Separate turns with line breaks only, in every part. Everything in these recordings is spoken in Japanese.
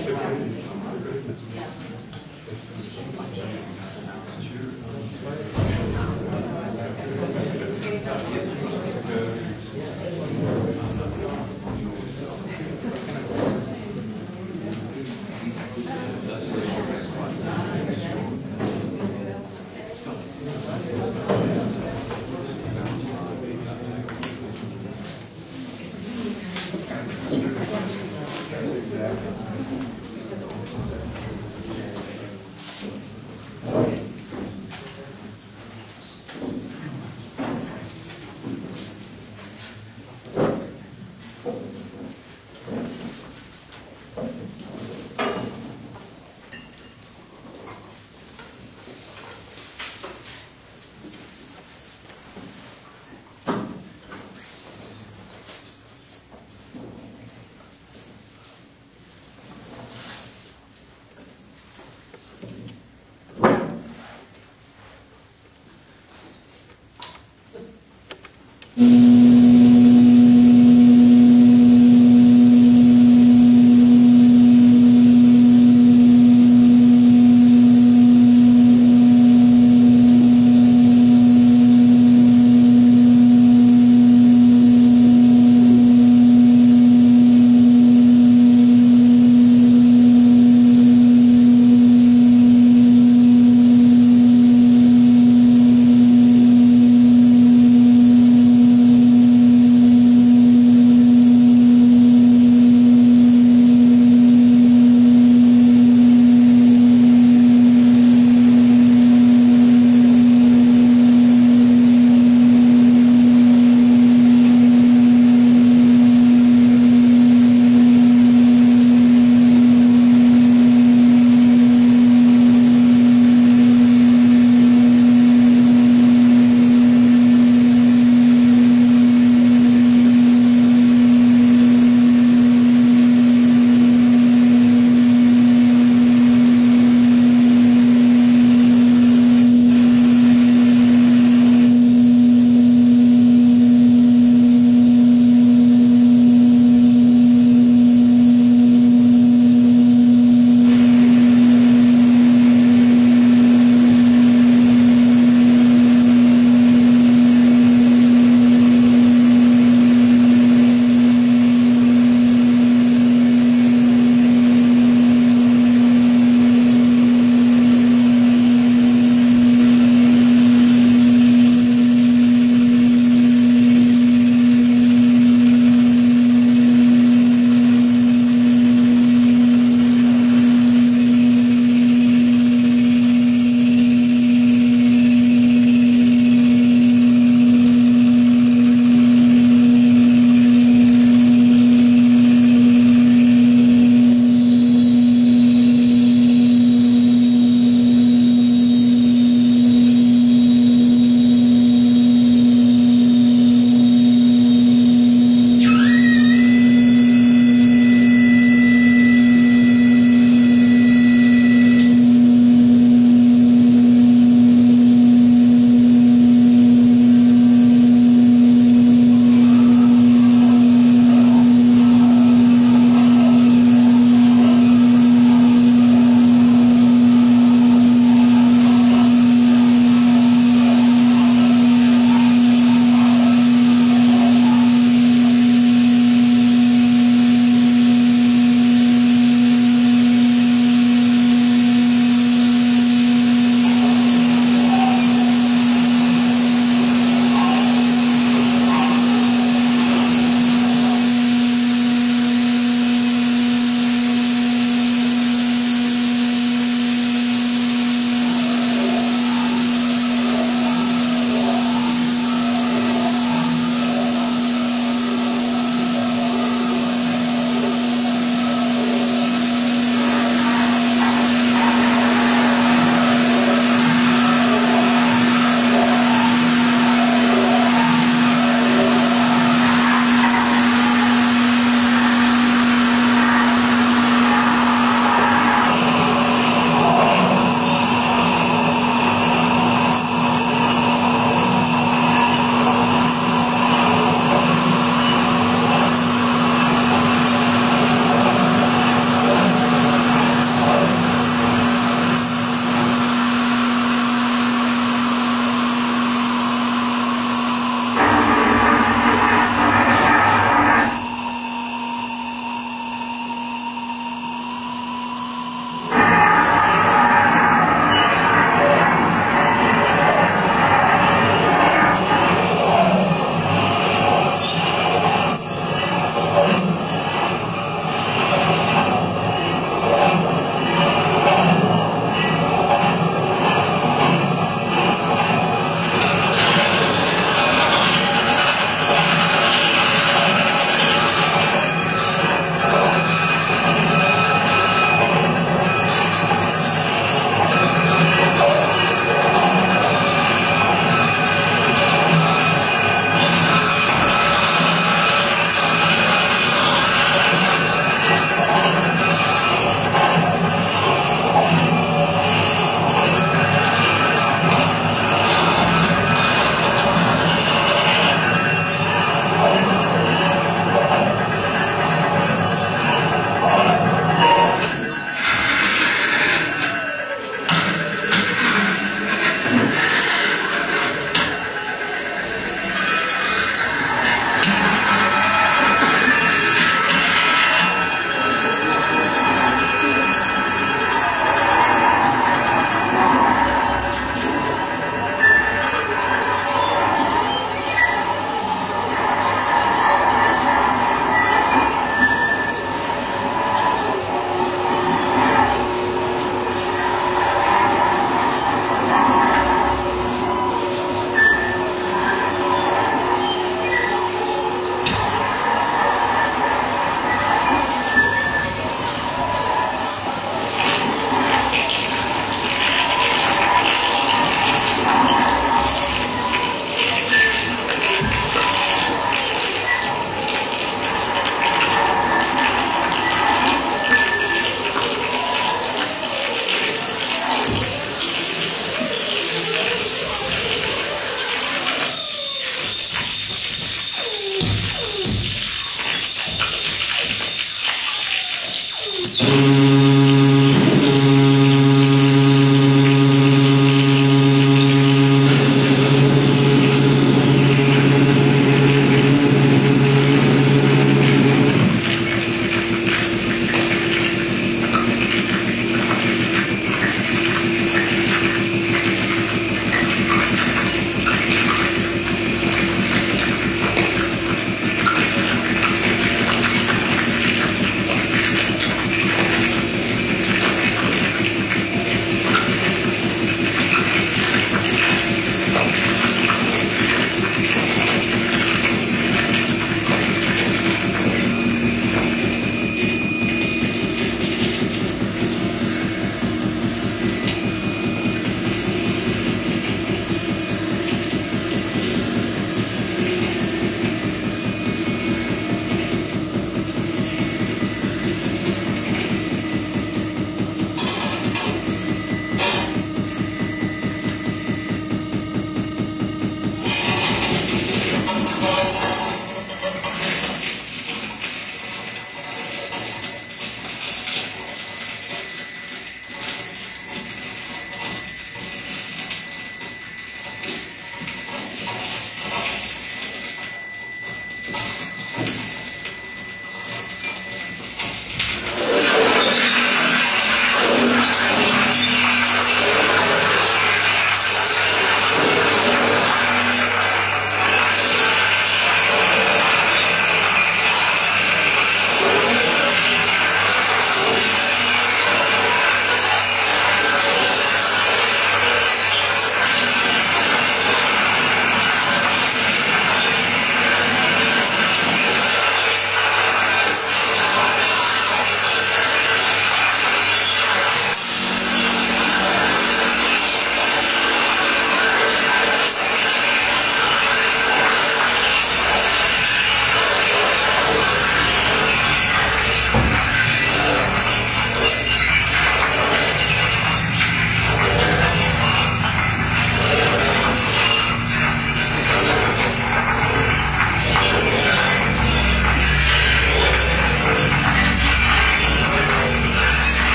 That's the shortest one. Mm-hmm.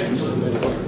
Amém.